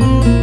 oh